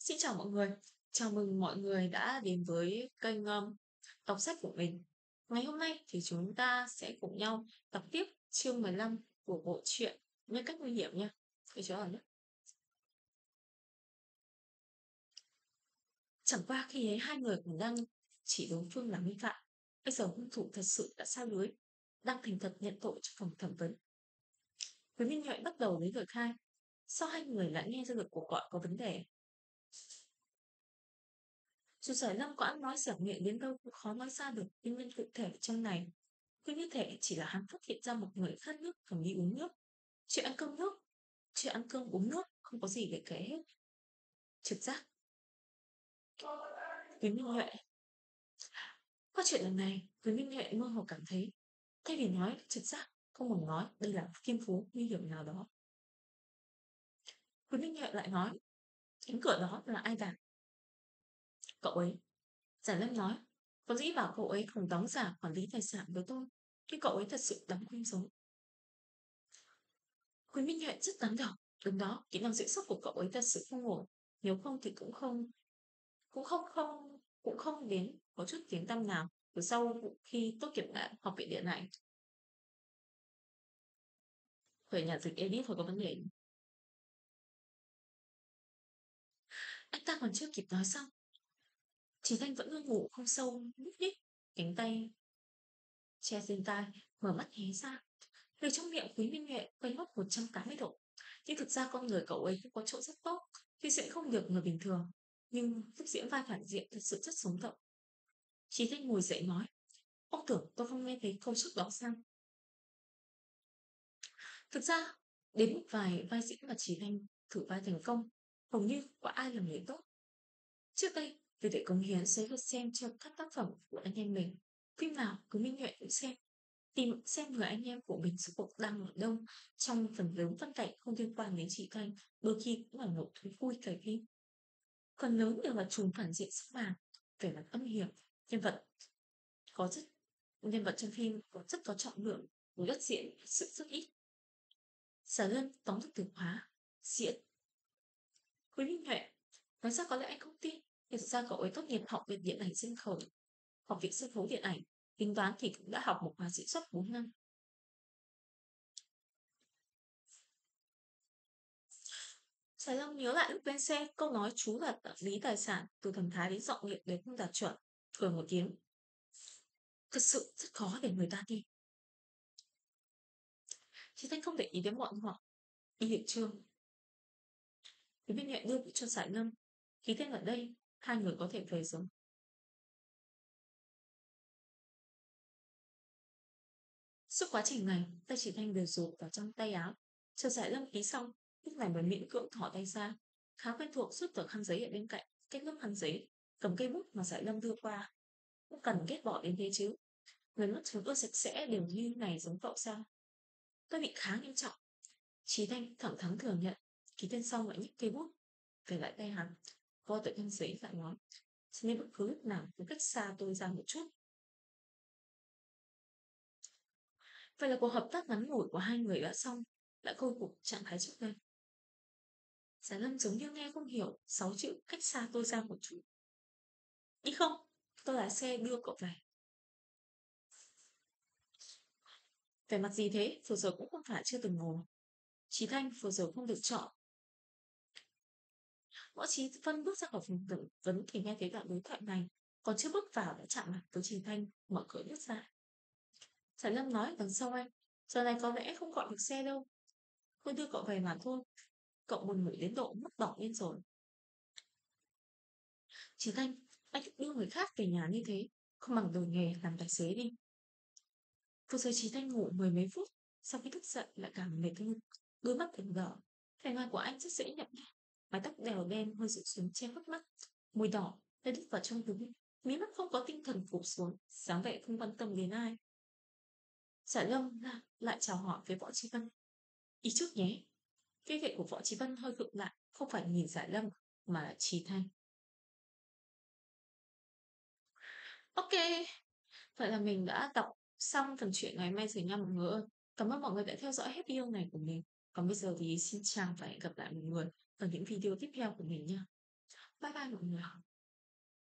Xin chào mọi người, chào mừng mọi người đã đến với kênh, um, đọc sách của mình. Ngày hôm nay thì chúng ta sẽ cùng nhau đọc tiếp chương 15 của bộ truyện Nhân cách nguy hiểm nha. Cái chỗ nhé. Chẳng qua khi ấy hai người còn đang chỉ đối phương là nghi phạm, bây giờ hung thủ thật sự đã xa lưới, đang thành thật nhận tội trong phòng thẩm vấn. Với Minh Nhuệ bắt đầu lấy lời khai, sao hai người lại nghe ra được cuộc gọi có vấn đề? Dù Giải Lâm có ăn nói sở miệng đến đâu cũng khó nói ra được nguyên nhân cụ thể trong này. Cứ như thể chỉ là hắn phát hiện ra một người khát nước cần đi uống nước. Chuyện ăn cơm nước, chuyện ăn cơm uống nước không có gì để kể hết. Trực giác. Với Minh Huệ Qua chuyện lần này, với Minh Huệ mơ hồ cảm thấy thay vì nói trực giác, không bằng nói đây là kiêm phú nguy hiểm nào đó. Quý Minh Huệ lại nói cánh cửa đó là ai đặt? Cậu ấy. Giải Lâm nói, có dĩ bảo cậu ấy không đóng giả quản lý tài sản với tôi, khi cậu ấy thật sự đóng quên giống. quý Minh Nhuệ rất tán đầu, Đúng đó, kỹ năng diễn xuất của cậu ấy thật sự không ổn, nếu không thì cũng không, cũng không không, cũng không đến có chút tiếng tăm nào từ sau khi tốt nghiệp đại học viện điện ảnh. về nhà dịch edit thôi có vấn đề. Anh ta còn chưa kịp nói xong Trí Thanh vẫn ngơ ngủ không sâu, núp nhích, cánh tay che trên tai, mở mắt hé ra. Lời trong miệng Quý Minh nghệ quay mất 180 độ. Nhưng thực ra con người cậu ấy cũng có chỗ rất tốt, khi diễn không được người bình thường. Nhưng lúc diễn vai phản diện thật sự rất sống động. Trí Thanh ngồi dậy nói, ông tưởng tôi không nghe thấy câu trước đó sao? Thực ra, đến một vài vai diễn mà Trí Thanh thử vai thành công, hầu như có ai làm người tốt. Trước đây, vì để cống hiến sẽ lượt xem cho các tác phẩm của anh em mình. Phim nào cứ minh nhuệ cũng xem. Tìm xem người anh em của mình số cuộc đang ở đâu trong phần lớn phân cảnh không liên quan đến chị Thanh, đôi khi cũng là một thú vui cải phim. Phần lớn đều là chùm phản diện sắc vàng, về mặt âm hiểm, nhân vật có rất nhân vật trong phim có rất có trọng lượng, đất diễn sự rất ít. Sở Lân tóm được từ khóa, diễn. Quý Minh Huệ, nói ra có lẽ anh không tin, thật ra cậu ấy tốt nghiệp học viện điện ảnh sân khấu, học viện sân khấu điện ảnh, tính toán thì cũng đã học một khóa diễn xuất 4 năm. Sài Long nhớ lại lúc lên xe, câu nói chú là quản lý tài sản, từ thần thái đến giọng nghiệp đến không đạt chuẩn, cười một tiếng. Thật sự rất khó để người ta đi. Chị Thanh không để ý đến bọn họ. y hiện trường thì bên nhẹ đưa cho giải lâm. Khí tên ở đây, hai người có thể về rồi. Suốt quá trình này, tay chỉ thanh đều rụt vào trong tay áo. Chờ giải lâm ký xong, lúc này mới miễn cưỡng thỏ tay ra. Khá quen thuộc rút tờ khăn giấy ở bên cạnh, cách lớp khăn giấy, cầm cây bút mà giải lâm đưa qua. cũng cần ghét bỏ đến thế chứ. Người mất chúng tôi sạch sẽ đều như này giống cậu sao? Tôi bị khá nghiêm trọng. Trí Thanh thẳng thắn thừa nhận, ký tên xong lại nhấc cây bút, về lại tay hắn, Vô tự nhân giấy lại nói Cho nên bất cứ lúc nào cũng cách xa tôi ra một chút. Vậy là cuộc hợp tác ngắn ngủi của hai người đã xong Đã khôi phục trạng thái trước đây. Giả Lâm giống như nghe không hiểu Sáu chữ cách xa tôi ra một chút. Đi không? Tôi lái xe đưa cậu về. Về mặt gì thế? Vừa rồi cũng không phải chưa từng ngồi. Trí Thanh vừa rồi không được chọn. Võ Trí Vân bước ra khỏi phòng tử vấn thì nghe thấy đoạn đối thoại này, còn chưa bước vào đã chạm mặt với Trình Thanh, mở cửa bước ra. Giải Lâm nói đằng sau anh, giờ này có lẽ không gọi được xe đâu. Tôi đưa cậu về mà thôi. Cậu buồn ngủ đến độ mất đỏ lên rồi. Trình Thanh, anh đưa người khác về nhà như thế, không bằng đổi nghề làm tài xế đi. Vừa rồi Trí Thanh ngủ mười mấy phút, sau khi thức dậy lại cảm mệt hơn, đôi mắt thỉnh đỏ. Vẻ ngoài của anh rất dễ nhận ra mái tóc đèo đen, hơi rụng xuống che khuất mắt. Môi đỏ đã đứt vào trong túi mí mắt không có tinh thần phục xuống sáng vẻ không quan tâm đến ai. Dạ vâng, Giả lâm lại chào hỏi với võ trí văn ý trước nhé. Cái gậy của võ trí văn hơi gượng lại, không phải nhìn giải lâm, mà là trí thanh. Ok, vậy là mình đã đọc xong phần chuyện ngày mai rồi nha mọi người ơi. Cảm ơn mọi người đã theo dõi hết video này của mình. Còn bây giờ thì xin chào và hẹn gặp lại mọi người ở những video tiếp theo của mình nha Bye bye mọi người ạ.